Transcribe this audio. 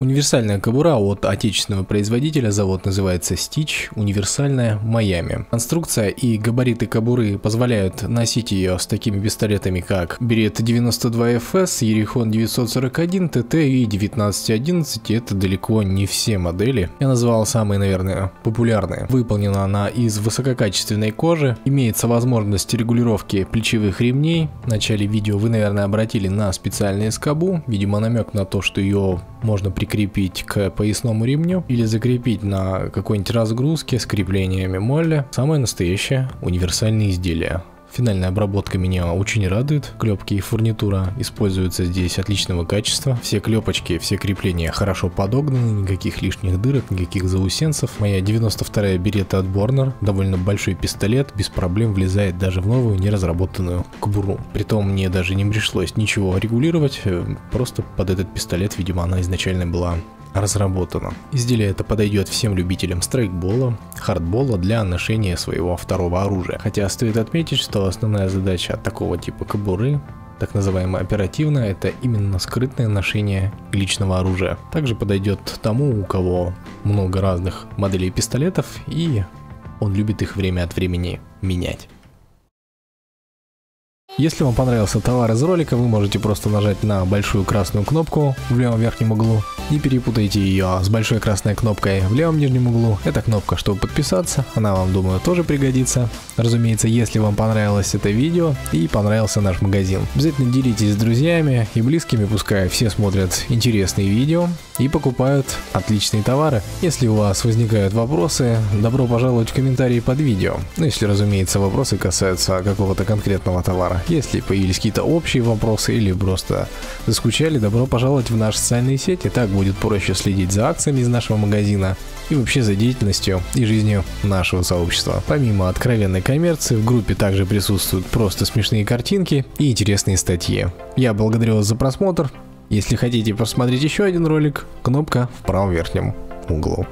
Универсальная кобура от отечественного производителя, завод называется Stitch, универсальная Майами. Конструкция и габариты кобуры позволяют носить ее с такими пистолетами, как Берет 92FS, Ерихон 941, ТТ и 1911. Это далеко не все модели. Я назвал самые, наверное, популярные. Выполнена она из высококачественной кожи. Имеется возможность регулировки плечевых ремней. В начале видео вы, наверное, обратили на специальные скобу. Видимо, намек на то, что ее можно прикрепить к поясному ремню или закрепить на какой-нибудь разгрузке с креплениями молли. Самое настоящее универсальное изделие. Финальная обработка меня очень радует. Клепки и фурнитура используются здесь отличного качества. Все клепочки, все крепления хорошо подогнаны, никаких лишних дырок, никаких заусенцев. Моя 92-я берета от Борнер, довольно большой пистолет, без проблем влезает даже в новую неразработанную кобуру. Притом мне даже не пришлось ничего регулировать, э, просто под этот пистолет, видимо, она изначально была разработано. Изделие это подойдет всем любителям страйкбола, хардбола для ношения своего второго оружия. Хотя стоит отметить, что основная задача такого типа кобуры так называемое оперативное, это именно скрытное ношение личного оружия. Также подойдет тому, у кого много разных моделей пистолетов и он любит их время от времени менять. Если вам понравился товар из ролика, вы можете просто нажать на большую красную кнопку в левом верхнем углу. Не перепутайте ее с большой красной кнопкой в левом нижнем углу. Это кнопка, чтобы подписаться, она вам, думаю, тоже пригодится. Разумеется, если вам понравилось это видео и понравился наш магазин. Обязательно делитесь с друзьями и близкими, пускай все смотрят интересные видео и покупают отличные товары. Если у вас возникают вопросы, добро пожаловать в комментарии под видео. Ну, если, разумеется, вопросы касаются какого-то конкретного товара. Если появились какие-то общие вопросы или просто заскучали, добро пожаловать в наши социальные сети. Так будет проще следить за акциями из нашего магазина и вообще за деятельностью и жизнью нашего сообщества. Помимо откровенной коммерции, в группе также присутствуют просто смешные картинки и интересные статьи. Я благодарю вас за просмотр. Если хотите посмотреть еще один ролик, кнопка в правом верхнем углу.